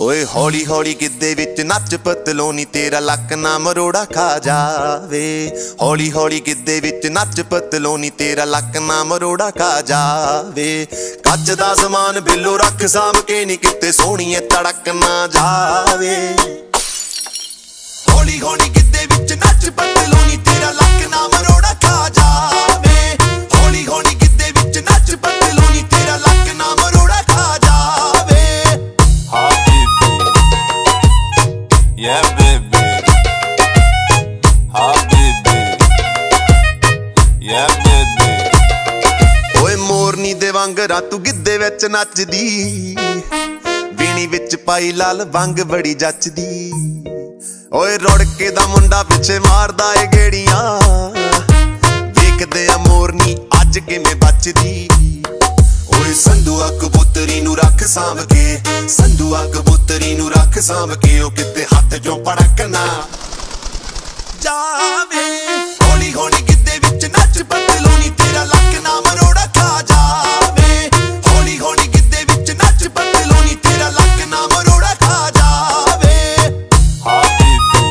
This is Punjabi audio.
ਓਏ ਹੌਲੀ ਹੌਲੀ ਗਿੱਦੇ ਵਿੱਚ ਨੱਚ ਪਤਲੋਨੀ, ਤੇਰਾ ਲੱਕ ਨਾ ਮਰੋੜਾ ਖਾ ਜਾਵੇ। ਹੌਲੀ ਹੌਲੀ ਗਿੱਦੇ ਵਿੱਚ ਨੱਚ ਪਤਲੋਨੀ, ਤੇਰਾ ਲੱਕ ਨਾ ਮਰੋੜਾ ਖਾ ਜਾਵੇ। ਕੱਚ ਦਾ ਸਮਾਨ ਬਿੱਲੋ ਰੱਖ ਸਾਂਭ ਕੇ ਨਹੀਂ ਕਿਤੇ ਸੋਹਣੀਏ ਤੜਕ ਨਾ ਜਾਵੇ। ਹੌਲੀ ਹੌਲੀ ਗਿੱਦੇ ਵਿੱਚ ਨੱਚ ਪਤ yeah baby, ah, Habibi, yeah baby. ਓਏ ਮੋਰਨੀ ਦੇ ਵਾਂਗਰਾ ਤੂੰ ਗਿੱਦੇ ਵਿੱਚ ਨੱਚਦੀ। ਵੀਣੀ ਵਿੱਚ ਪਾਈ ਲਾਲ ਵਾਂਗ ਬੜੀ ਜੱਚਦੀ। ਓਏ ਰੁੜਕੇ ਦਾ ਮੁੰਡਾ ਪਿੱਛੇ ਮਾਰਦਾ ਏ ਗੇੜੀਆਂ। ਵੇਖਦੇ ਆ ਮੋਰਨੀ ਅੱਜ ਕਿਵੇਂ ਬਚਦੀ। ਓਏ ਸੰਧੂਆ ਕਬੂਤਰੀ ਸਾਂਭ ਕੇ ਸੰਧੂਆ ਕਬੂਤਰੀ ਨੂੰ ਰੱਖ ਸਾਂਭ ਕੇ, ਉਹ ਕਿਤੇ ਹੱਥ ਚੋਂ ਪੜਕਣਾ ਜਾਵੇ। ਹੌਲੀ ਹੌਲੀ ਕਿਤੇ ਵਿੱਚ ਨੱਚ ਬਦਲੋਣੀ ਤੇਰਾ ਲੱਕ, ਨਾ ਮਰੋੜਾ ਖਾ ਜਾਵੇ। ਹੌਲੀ ਹੌਲੀ ਕਿਤੇ ਵਿੱਚ ਨੱਚ ਬਦਲੋਣੀ ਤੇਰਾ ਲੱਕ, ਨਾ ਮਰੋੜਾ ਖਾ ਜਾਵੇ। ਹਾਂ, ਬੀਬੀ।